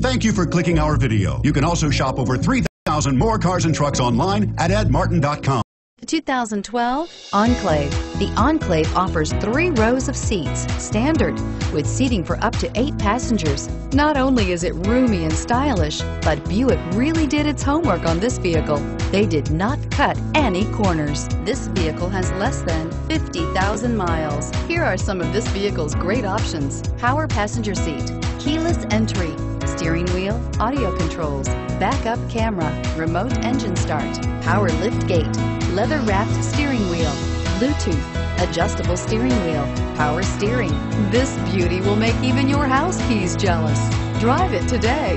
Thank you for clicking our video. You can also shop over 3,000 more cars and trucks online at edmartin.com. The 2012 Enclave. The Enclave offers three rows of seats, standard, with seating for up to eight passengers. Not only is it roomy and stylish, but Buick really did its homework on this vehicle. They did not cut any corners. This vehicle has less than 50,000 miles. Here are some of this vehicle's great options. Power passenger seat, keyless entry, steering wheel, audio controls, backup camera, remote engine start, power lift gate, leather wrapped steering wheel, Bluetooth, adjustable steering wheel, power steering. This beauty will make even your house keys jealous. Drive it today.